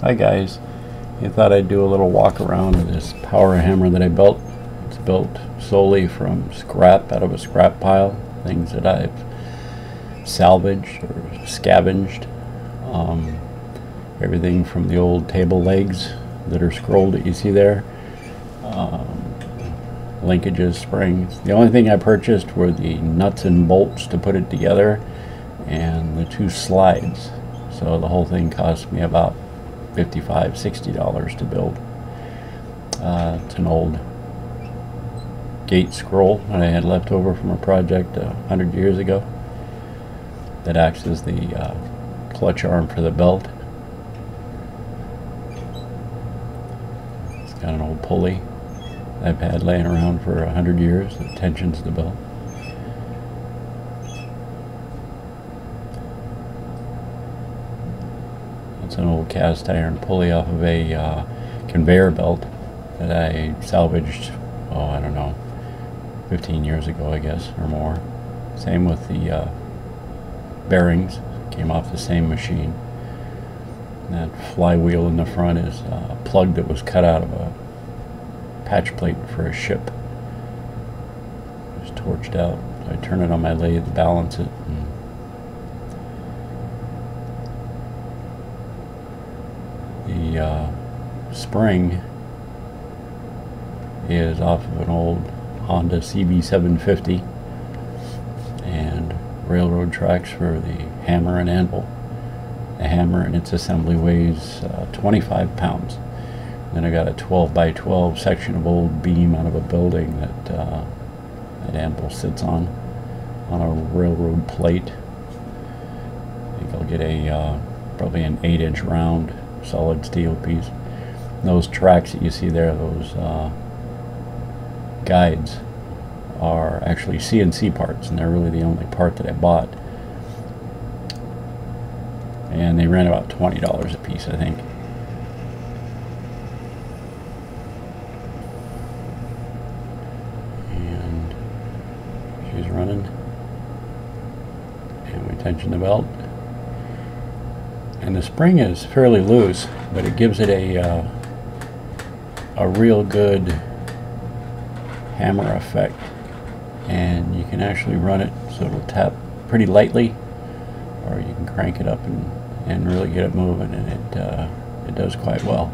Hi guys, I thought I'd do a little walk around of this power hammer that I built. It's built solely from scrap, out of a scrap pile, things that I've salvaged or scavenged. Um, everything from the old table legs that are scrolled that you see there, um, linkages, springs. The only thing I purchased were the nuts and bolts to put it together and the two slides. So the whole thing cost me about 55 $60 to build. Uh, it's an old gate scroll that I had left over from a project uh, hundred years ago that acts as the uh, clutch arm for the belt. It's got an old pulley I've had laying around for a hundred years that tensions the belt. It's an old cast iron pulley off of a uh, conveyor belt that I salvaged, oh, I don't know, 15 years ago, I guess, or more. Same with the uh, bearings, came off the same machine. that flywheel in the front is a plug that was cut out of a patch plate for a ship. It was torched out. I turn it on my lathe, balance it, the uh, spring is off of an old Honda CB750 and railroad tracks for the hammer and anvil. The hammer and its assembly weighs uh, 25 pounds. Then I got a 12 by 12 section of old beam out of a building that uh, that anvil sits on on a railroad plate. I think I'll get a uh, probably an 8 inch round solid steel piece. Those tracks that you see there, those uh, guides, are actually CNC parts, and they're really the only part that I bought. And they ran about $20 a piece, I think. And she's running. And we tension the belt and the spring is fairly loose but it gives it a uh, a real good hammer effect. And you can actually run it so it'll tap pretty lightly or you can crank it up and, and really get it moving and it uh, it does quite well.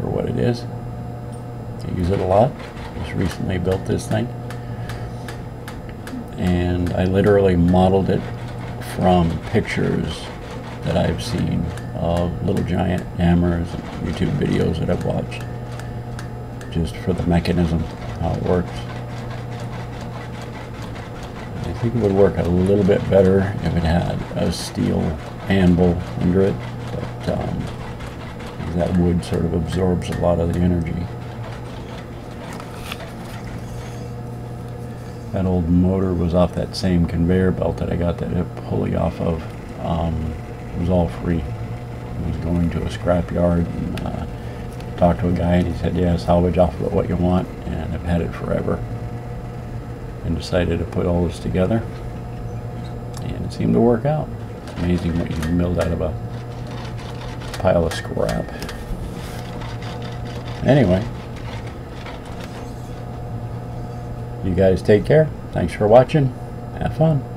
For what it is. I use it a lot. Just recently built this thing. And I literally modeled it from pictures that I've seen of Little Giant hammers and YouTube videos that I've watched just for the mechanism, how it works. I think it would work a little bit better if it had a steel anvil under it, but um, that wood sort of absorbs a lot of the energy. That old motor was off that same conveyor belt that I got that pulley off of. Um, it was all free. I was going to a scrap yard and uh, talked to a guy and he said, yeah, salvage off of it what you want. And I've had it forever. And decided to put all this together. And it seemed to work out. It's amazing what you can build out of a pile of scrap. Anyway, you guys take care. Thanks for watching. Have fun.